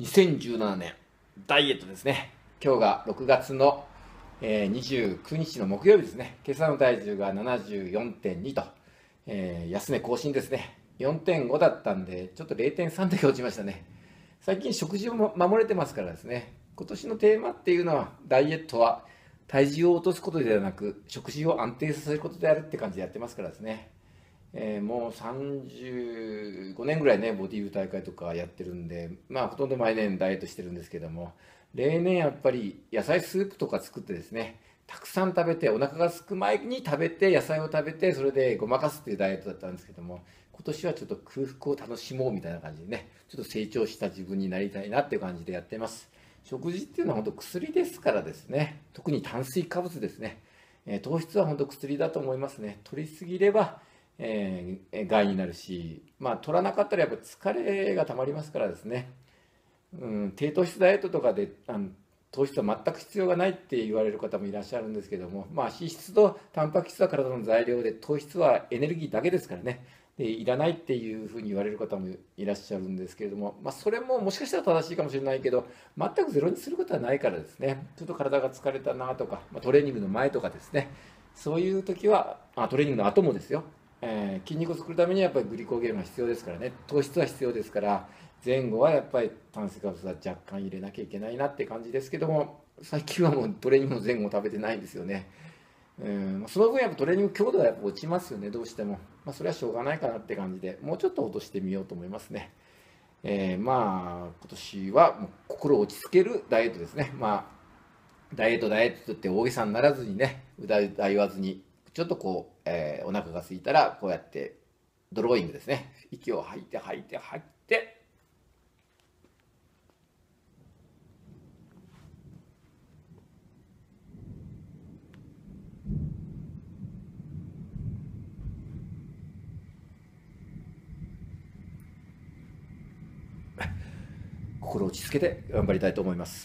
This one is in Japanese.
2017年。ダイエットですね。今日が6月の、えー、29日の木曜日ですね。今朝の体重が74.2と、えー、安値更新ですね。4.5だったんでちょっと0.3だけ落ちましたね。最近食事を守れてますからですね。今年のテーマっていうのはダイエットは体重を落とすことではなく食事を安定させることであるって感じでやってますからですね。えー、もう35年ぐらいねボディー大会とかやってるんでまあほとんど毎年ダイエットしてるんですけども例年やっぱり野菜スープとか作ってですねたくさん食べてお腹がすく前に食べて野菜を食べてそれでごまかすっていうダイエットだったんですけども今年はちょっと空腹を楽しもうみたいな感じでねちょっと成長した自分になりたいなっていう感じでやってます。食事っていうのは本当薬ですからですね特に炭水化物ですね、えー、糖質は本当薬だと思いますね。取りすぎればえー、害になるし、まあ、取らなかったらやっぱ疲れがたまりますからですね、うん、低糖質ダイエットとかであの糖質は全く必要がないって言われる方もいらっしゃるんですけども、まあ、脂質とタンパク質は体の材料で糖質はエネルギーだけですからね。でいらないっていうふうに言われる方もいらっしゃるんですけれども、まあ、それももしかしたら正しいかもしれないけど全くゼロにすることはないからですね。ちょっと体が疲れたなとか、まあ、トレーニングの前とかですね。そういう時はあトレーニングの後もですよ。えー、筋肉を作るためにはやっぱりグリコーゲンが必要ですからね。糖質は必要ですから前後はやっぱり炭水化物は若干入れなきゃいけないなって感じですけども最近はもうトレーニングの前後食べてないんですよね、うん、その分やっぱトレーニング強度はやっぱ落ちますよねどうしても、まあ、それはしょうがないかなって感じでもうちょっと落としてみようと思いますね。えー、まあ今年はもう心を落ち着けるダイエットですね。まあダイエットダイエットって大げさにならずにねうだうだ言わずにちょっとこう、えー、お腹が空いたらこうやってドローイングですね息を吐いて吐いて吐いて 心を落ち着けて頑張りたいと思います。